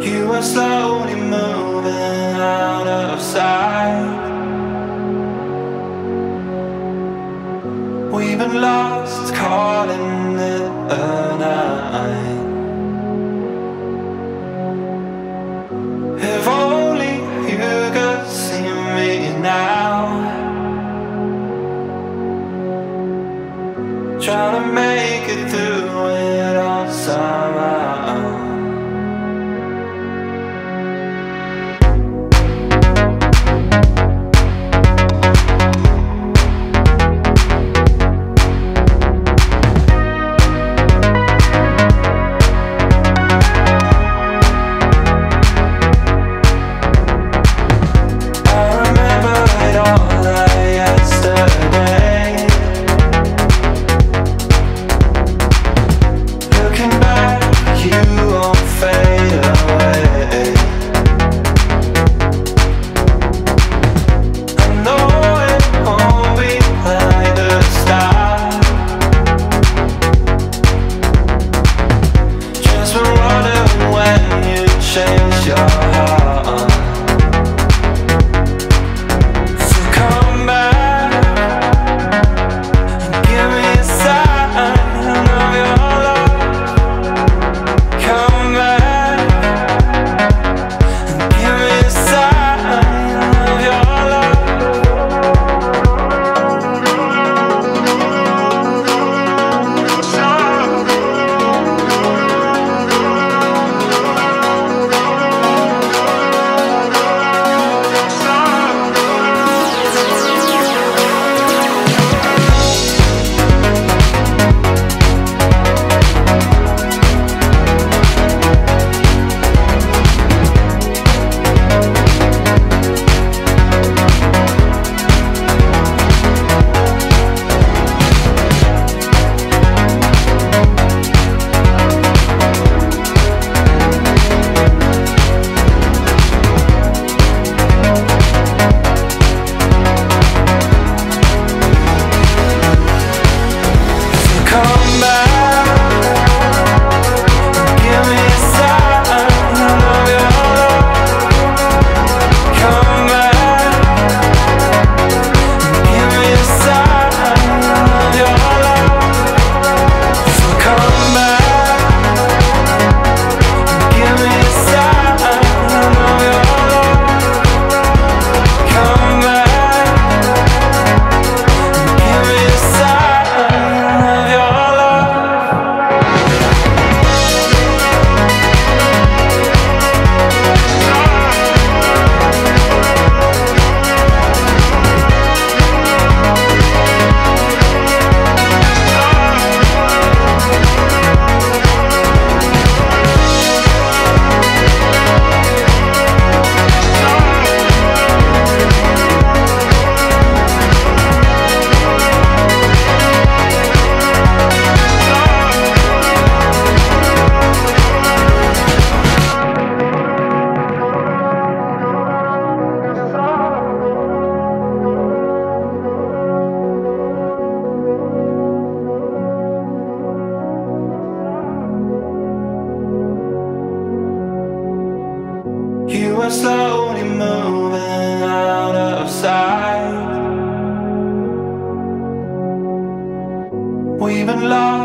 You are slowly moving out of sight. We've been lost, calling it a night. If only you could see me now. Trying to make it through it all. shame. Slowly moving out of sight. We've been lost.